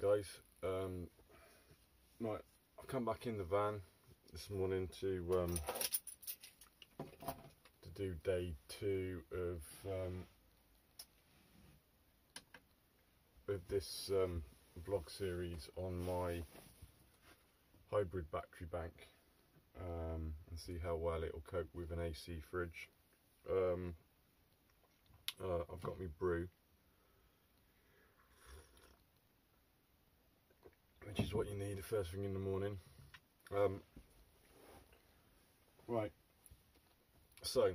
guys. Um, right, I've come back in the van this morning to um, to do day two of um, of this um, vlog series on my hybrid battery bank um, and see how well it will cope with an AC fridge. Um, uh, I've got my brew which is what you need the first thing in the morning. Um, right, so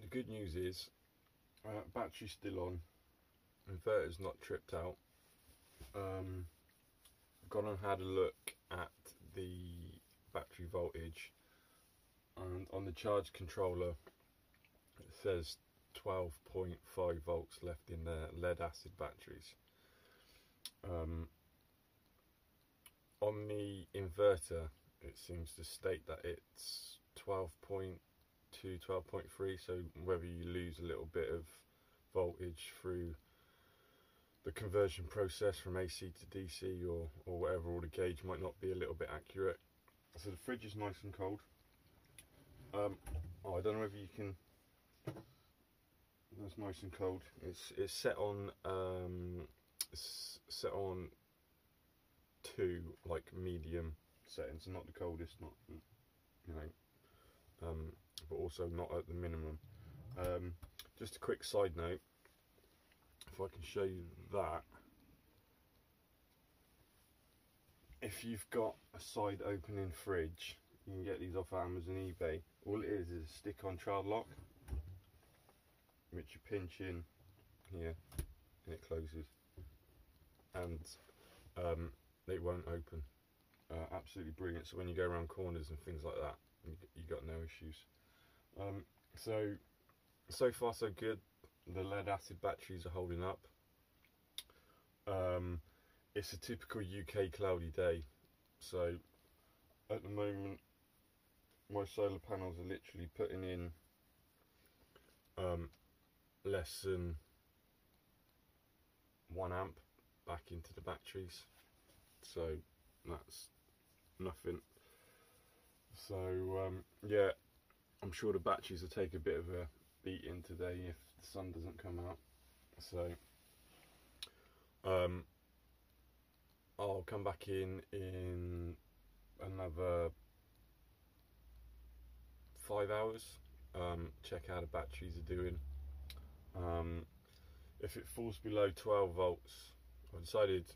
the good news is uh, battery's still on, inverter's not tripped out. Um, I've gone and had a look at the battery voltage, and on the charge controller it says 12.5 volts left in the lead acid batteries. Um, on the inverter it seems to state that it's 12.2 12.3 so whether you lose a little bit of voltage through the conversion process from AC to DC or, or whatever or the gauge might not be a little bit accurate. So the fridge is nice and cold. Um, oh I don't know whether you can that's nice and cold. It's it's set on um, it's set on two like medium settings, not the coldest, not you know, um, but also not at the minimum. Um, just a quick side note, if I can show you that, if you've got a side opening fridge, you can get these off Amazon, eBay. All it is is a stick-on child lock, which you pinch in here, and it closes. And um, they won't open. Uh, absolutely brilliant. So when you go around corners and things like that, you, got no issues. Um, so, so far so good. The lead acid batteries are holding up. Um, it's a typical UK cloudy day. So at the moment, my solar panels are literally putting in um, less than one amp back into the batteries so that's nothing. So um, yeah I'm sure the batteries will take a bit of a beating today if the sun doesn't come out. So um, I'll come back in in another five hours um, check how the batteries are doing. Um, if it falls below 12 volts I've decided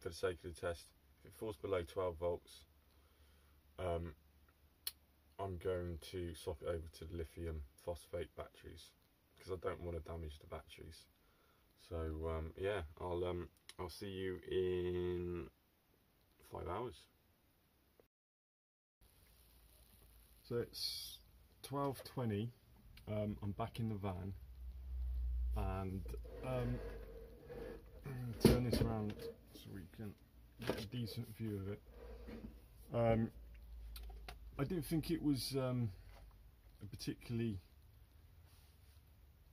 for the sake of the test, if it falls below 12 volts, um, I'm going to swap it over to the lithium phosphate batteries because I don't want to damage the batteries. So um, yeah, I'll um, I'll see you in five hours. So it's 12:20. Um, I'm back in the van, and um, turn this around so we can get a decent view of it. Um, I didn't think it was um, a particularly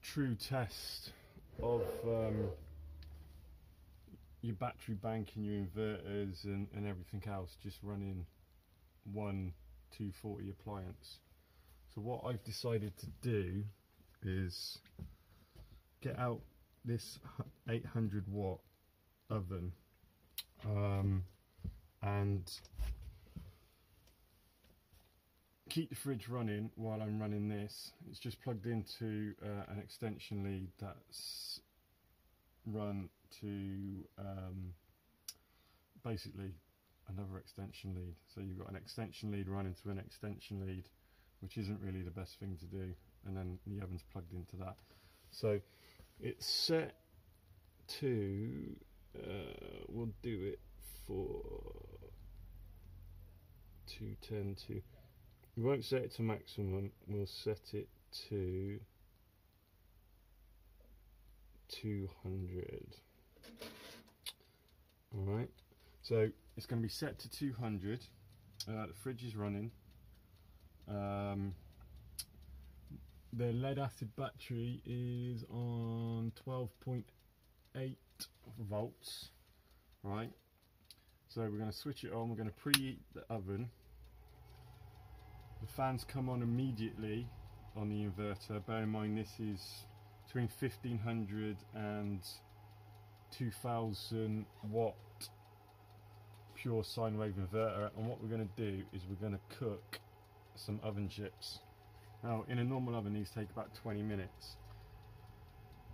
true test of um, your battery bank and your inverters and, and everything else just running one 240 appliance. So what I've decided to do is get out this 800 watt oven um, and keep the fridge running while I'm running this. It's just plugged into uh, an extension lead that's run to um, basically another extension lead. So you've got an extension lead running to an extension lead, which isn't really the best thing to do. And then the oven's plugged into that. So it's set to, uh, we'll do it for 210 to, we won't set it to maximum, we'll set it to 200. Alright, so it's going to be set to 200. Uh, the fridge is running. Um, the lead acid battery is on 12.8 volts, right? So we're going to switch it on, we're going to preheat the oven. The fans come on immediately on the inverter. Bear in mind this is between 1500 and 2000 watt pure sine wave inverter and what we're going to do is we're going to cook some oven chips. Now in a normal oven these take about 20 minutes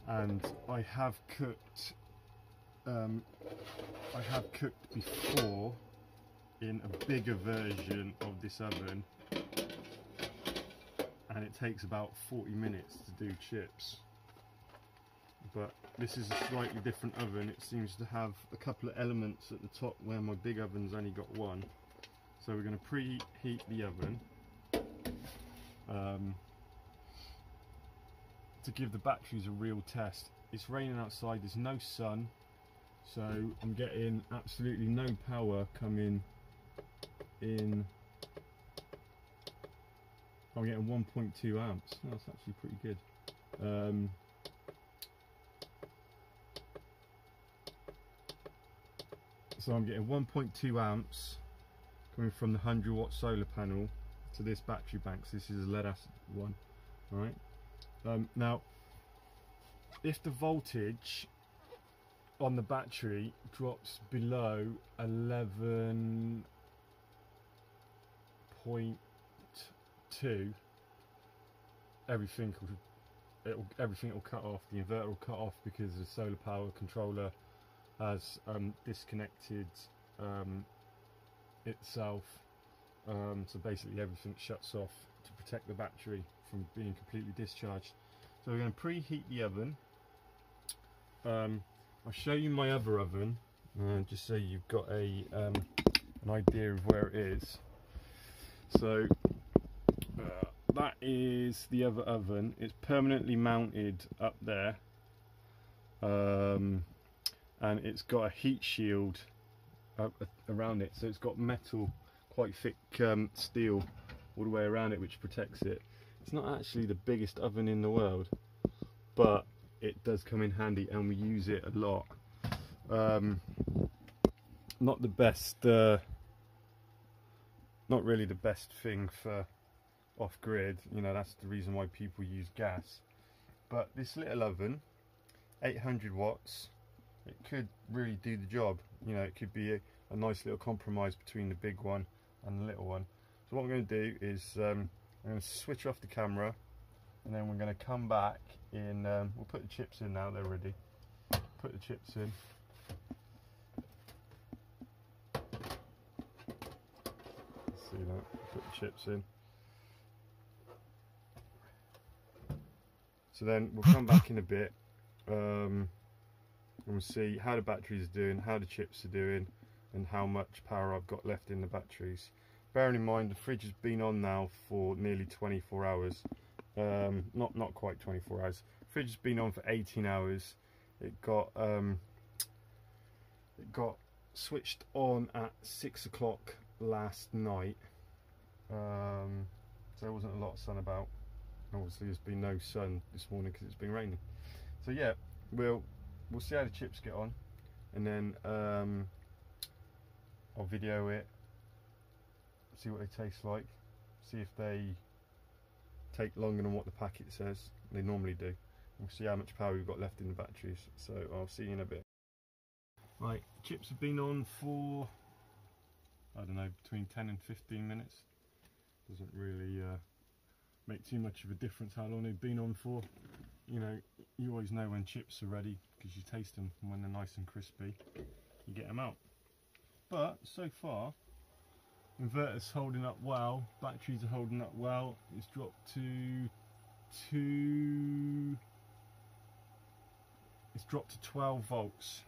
and I have cooked um, I have cooked before in a bigger version of this oven and it takes about 40 minutes to do chips. But this is a slightly different oven. It seems to have a couple of elements at the top where my big oven's only got one. So we're going to preheat the oven um, to give the batteries a real test. It's raining outside there's no sun so I'm getting absolutely no power coming in. I'm getting 1.2 amps. That's actually pretty good. Um, so I'm getting 1.2 amps coming from the 100 watt solar panel to this battery bank. So this is a lead acid one right? Um, now if the voltage on the battery drops below 11.2 everything will everything will cut off the inverter will cut off because the solar power controller has um, disconnected um, itself. Um, so basically everything shuts off to protect the battery from being completely discharged. So we're going to preheat the oven. Um, I'll show you my other oven, uh, just so you've got a um, an idea of where it is. So uh, that is the other oven. It's permanently mounted up there, um, and it's got a heat shield up, around it. So it's got metal, quite thick um, steel, all the way around it, which protects it. It's not actually the biggest oven in the world, but it does come in handy and we use it a lot. Um, not the best, uh, not really the best thing for off-grid, you know, that's the reason why people use gas. But this little oven, 800 watts, it could really do the job. You know, it could be a, a nice little compromise between the big one and the little one. So what I'm going to do is um, I'm going to switch off the camera and then we're going to come back in um, we'll put the chips in now they're ready. Put the chips in. See that put the chips in. So then we'll come back in a bit um, and we'll see how the batteries are doing how the chips are doing and how much power I've got left in the batteries. Bearing in mind the fridge has been on now for nearly 24 hours um, not not quite 24 hours. Fridge has been on for 18 hours. It got um, it got switched on at six o'clock last night. Um, so there wasn't a lot of sun about. Obviously, there's been no sun this morning because it's been raining. So yeah, we'll we'll see how the chips get on, and then um, I'll video it, see what they taste like, see if they take longer than what the packet says. They normally do. We'll see how much power we've got left in the batteries. So I'll see you in a bit. Right, chips have been on for, I don't know, between 10 and 15 minutes. Doesn't really uh, make too much of a difference how long they've been on for. You know, you always know when chips are ready because you taste them when they're nice and crispy. You get them out. But so far, Inverter's holding up well, batteries are holding up well. It's dropped to two. It's dropped to 12 volts.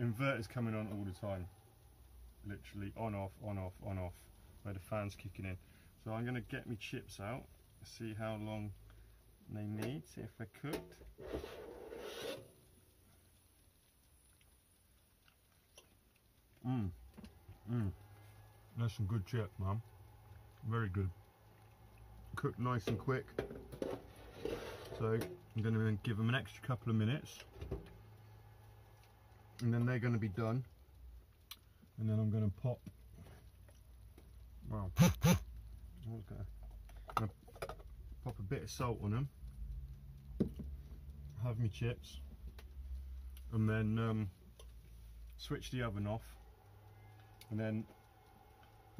Inverter's coming on all the time. Literally on off, on off, on off, where the fan's kicking in. So I'm going to get my chips out, see how long they need, see if they're cooked. Mmm. Mmm. That's some good chip, mum. Very good. Cooked nice and quick. So I'm going to give them an extra couple of minutes. and then they're going to be done and then I'm going to pop well I'm going to pop a bit of salt on them have my chips and then um, switch the oven off and then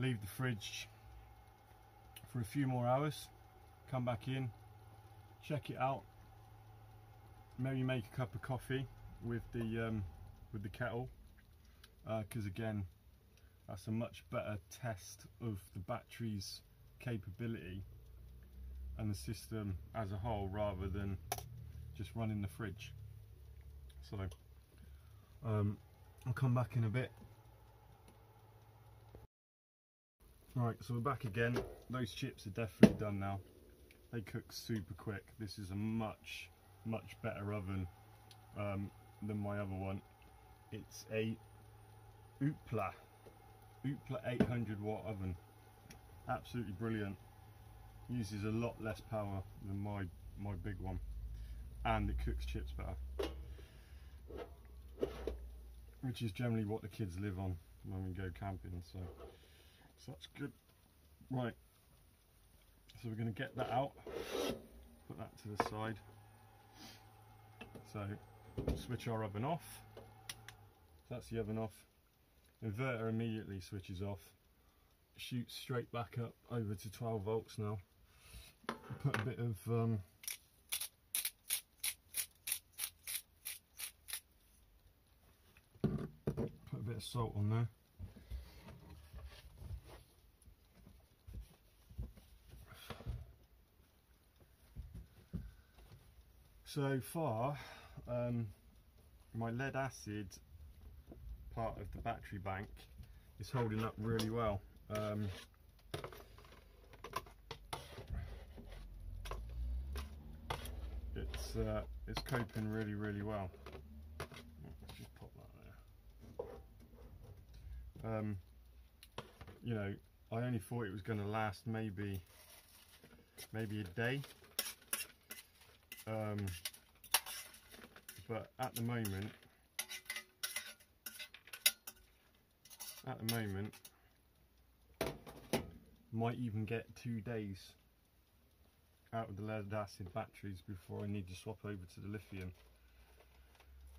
leave the fridge for a few more hours come back in check it out maybe make a cup of coffee with the um, with the kettle because uh, again that's a much better test of the battery's capability and the system as a whole rather than just running the fridge. So um, I'll come back in a bit right so we're back again those chips are definitely done now they cook super quick this is a much much better oven um, than my other one. It's a Oopla, Oopla 800 watt oven. Absolutely brilliant. Uses a lot less power than my, my big one. And it cooks chips better. Which is generally what the kids live on when we go camping, so, so that's good. Right, so we're going to get that out, put that to the side. So switch our oven off. So That's the oven off. Inverter immediately switches off. Shoots straight back up over to 12 volts now. Put a bit of um, put a bit of salt on there. So far, um, my lead acid part of the battery bank is holding up really well. Um, it's uh, it's coping really really well. Let's just pop that there. Um, you know, I only thought it was going to last maybe maybe a day. Um, but at the moment at the moment might even get two days out of the lead acid batteries before I need to swap over to the lithium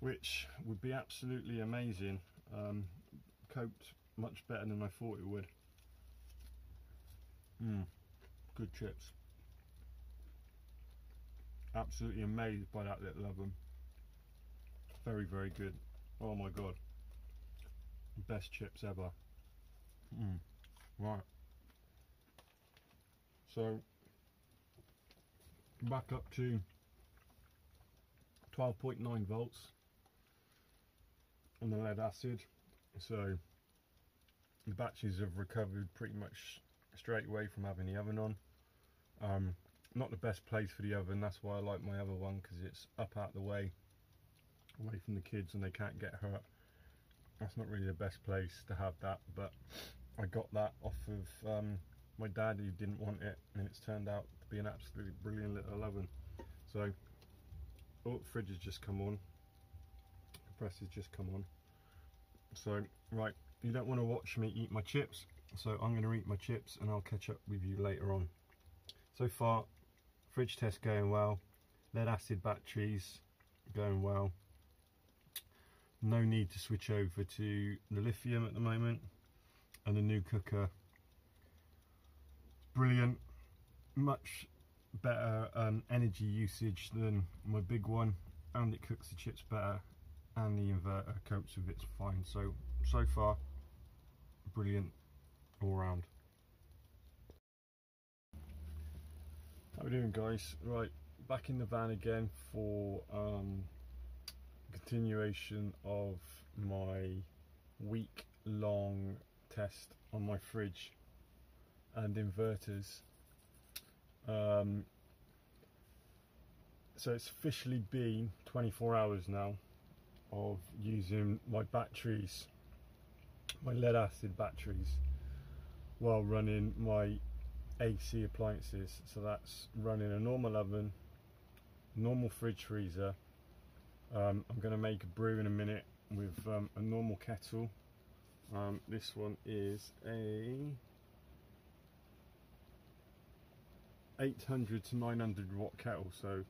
which would be absolutely amazing. Um, coped much better than I thought it would. Mm, good chips absolutely amazed by that little oven very, very good. Oh my god. Best chips ever. Mm. Right. So, back up to 12.9 volts on the lead acid. So, the batteries have recovered pretty much straight away from having the oven on. Um, not the best place for the oven, that's why I like my other one because it's up out the way away from the kids and they can't get hurt. That's not really the best place to have that, but I got that off of um, my dad who didn't want it, and it's turned out to be an absolutely brilliant little oven. So, oh, fridge has just come on, compressor's just come on. So, right, you don't want to watch me eat my chips, so I'm going to eat my chips and I'll catch up with you later on. So far, fridge test going well, lead acid batteries going well, no need to switch over to the lithium at the moment and the new cooker. Brilliant. Much better um, energy usage than my big one and it cooks the chips better and the inverter copes with it fine so so far brilliant all round how we doing guys? Right back in the van again for um, continuation of my week long test on my fridge and inverters. Um, so it's officially been 24 hours now of using my batteries my lead acid batteries while running my AC appliances so that's running a normal oven normal fridge freezer um, I'm going to make a brew in a minute with um, a normal kettle. Um, this one is a 800 to 900 watt kettle, so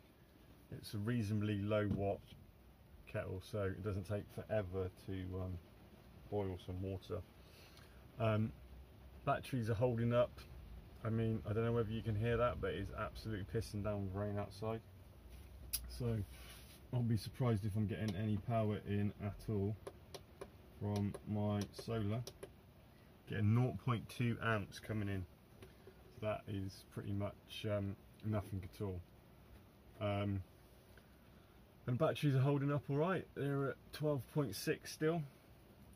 it's a reasonably low watt kettle, so it doesn't take forever to um, boil some water. Um, batteries are holding up. I mean, I don't know whether you can hear that, but it's absolutely pissing down with rain outside. So I'll be surprised if I'm getting any power in at all from my solar. Getting 0.2 amps coming in. So that is pretty much um, nothing at all. Um, and batteries are holding up alright. They're at 12.6 still.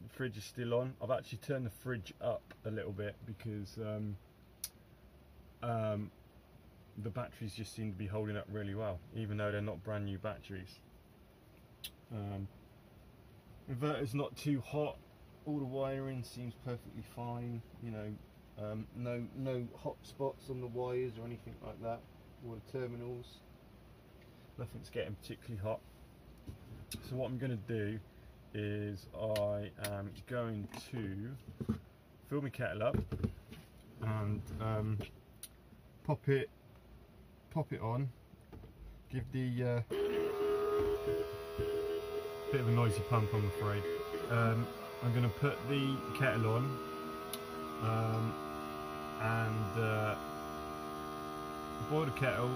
The fridge is still on. I've actually turned the fridge up a little bit because um, um, the batteries just seem to be holding up really well, even though they're not brand new batteries. Um, inverter's not too hot. All the wiring seems perfectly fine. You know, um, no no hot spots on the wires or anything like that. All the terminals. Nothing's getting particularly hot. So what I'm going to do is I am going to fill my kettle up and um, pop it pop it on. Give the uh, bit of a noisy pump I'm afraid. Um, I'm going to put the kettle on um, and uh, boil the kettle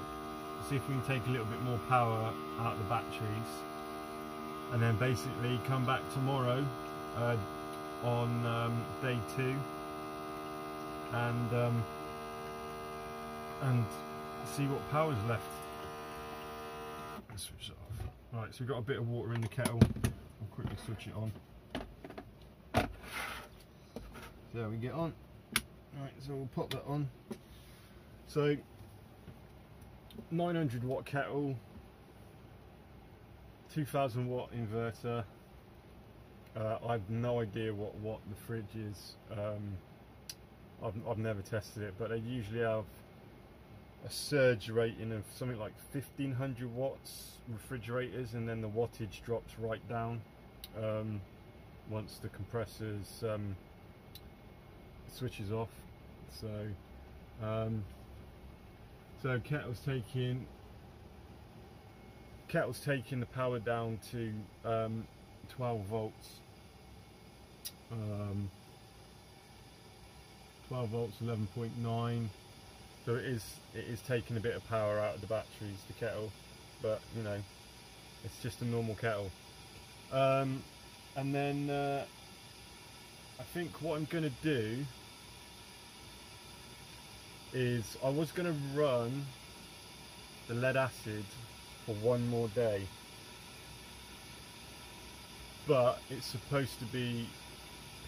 see if we can take a little bit more power out of the batteries and then basically come back tomorrow uh, on um, day two. And um, and see what power's left. Let's switch it off. Right, so we've got a bit of water in the kettle. I'll quickly switch it on. There we get on. Right, so we'll pop that on. So 900 watt kettle, 2000 watt inverter. Uh, I've no idea what what the fridge is. Um, I've I've never tested it, but they usually have a surge rating of something like 1500 watts refrigerators, and then the wattage drops right down um, once the compressors um, switches off. So. Um, so kettle's taking kettle's taking the power down to um, 12 volts. Um, 12 volts, 11.9. So it is it is taking a bit of power out of the batteries, the kettle, but you know, it's just a normal kettle. Um, and then uh, I think what I'm going to do is I was going to run the lead acid for one more day but it's supposed to be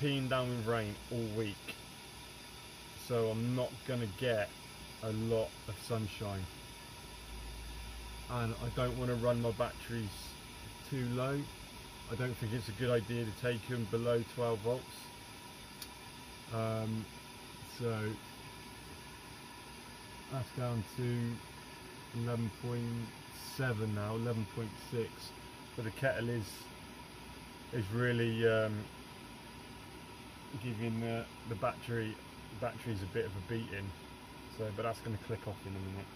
peeing down with rain all week so I'm not going to get a lot of sunshine. And I don't want to run my batteries too low. I don't think it's a good idea to take them below 12 volts. Um, so that's down to 11.7 now 11.6 but the kettle is is really um, giving the, the battery batteries a bit of a beating so but that's going to click off in a minute.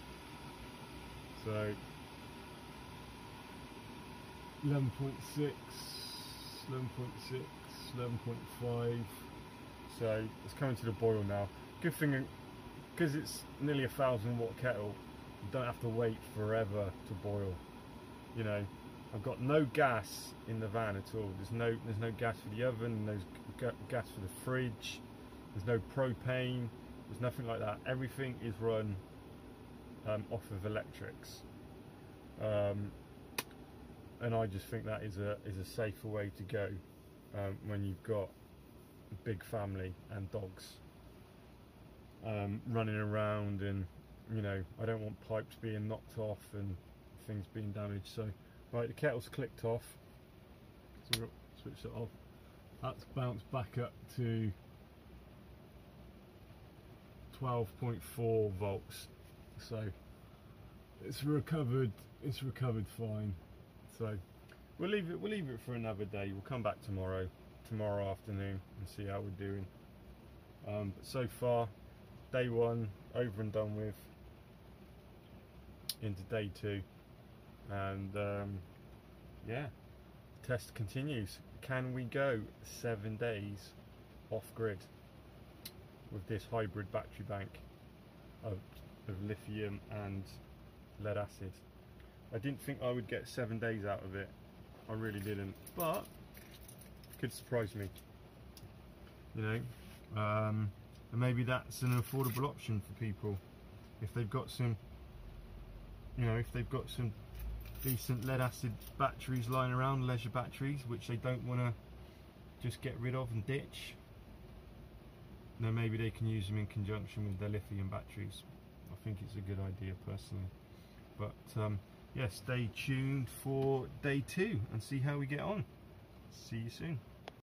So 11.6 11.6 11.5 so it's coming to the boil now. Good thing because it's nearly a thousand watt kettle you don't have to wait forever to boil. You know I've got no gas in the van at all. There's no there's no gas for the oven no gas for the fridge. There's no propane there's nothing like that. Everything is run um, off of electrics. Um, and I just think that is a is a safer way to go um, when you've got a big family and dogs um, running around and you know I don't want pipes being knocked off and things being damaged. So right the kettle's clicked off. So we'll switch it off. That's bounced back up to 12.4 volts so it's recovered it's recovered fine so we'll leave it. We'll leave it for another day. We'll come back tomorrow, tomorrow afternoon, and see how we're doing. Um, but so far, day one over and done with. Into day two, and um, yeah, test continues. Can we go seven days off grid with this hybrid battery bank of, of lithium and lead acid? I didn't think I would get seven days out of it. I really didn't, but it could surprise me. You know, um, and maybe that's an affordable option for people if they've got some. You know, if they've got some decent lead acid batteries lying around, leisure batteries, which they don't want to just get rid of and ditch. Then maybe they can use them in conjunction with their lithium batteries. I think it's a good idea personally. But um, yeah, stay tuned for day two and see how we get on. See you soon.